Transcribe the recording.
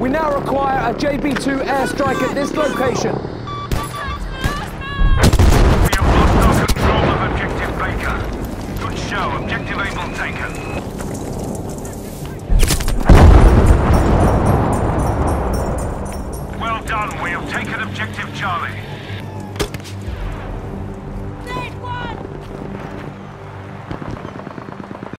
We now require a JB-2 airstrike at this location. We have lost our control of Objective Baker. Good show. Objective Able taken. Well done. We have taken Objective Charlie.